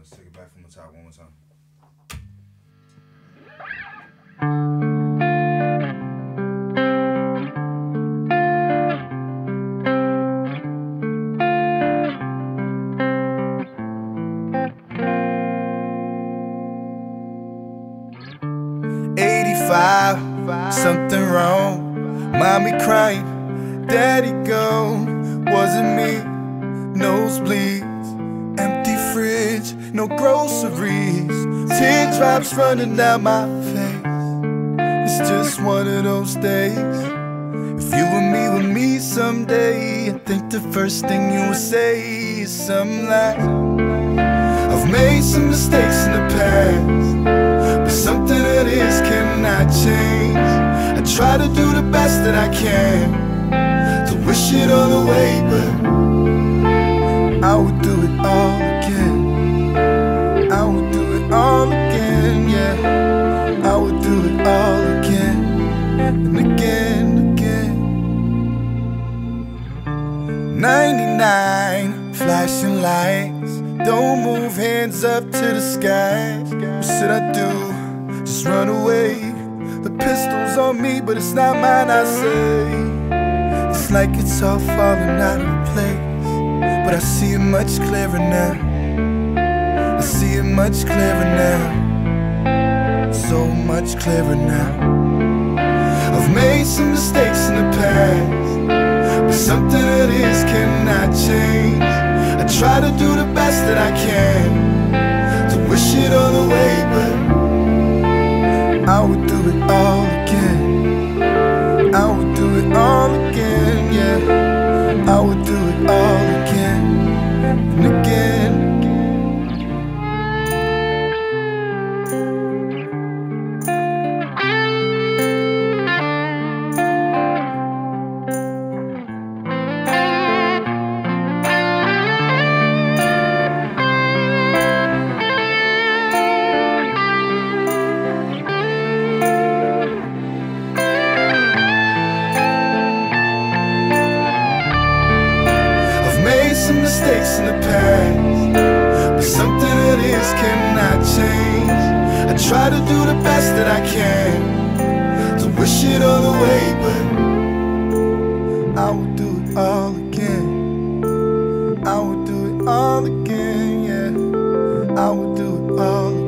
let's take it back from the top one more time. Eighty-five, something wrong. Mommy crying, daddy gone. Wasn't me, nosebleeds, empty fridge, no groceries. Teardrops running down my face. It's just one of those days. If you and me were me someday, I think the first thing you would say is something like, I've made some mistakes in the past, but something that is cannot change. I try to do the best that I can to wish it all away, but and again, again. 99 flashing lights. Don't move hands up to the sky. What should I do? Just run away. The pistol's on me, but it's not mine, I say. It's like it's all falling out of place. But I see it much clearer now. I see it much clearer now. So much clearer now. I've made some mistakes in the past, but something that is cannot change. I try to do the best that I can mistakes in the past, but something that is cannot change. I try to do the best that I can to wish it all away, but I will do it all again. I will do it all again, yeah. I will do it all again.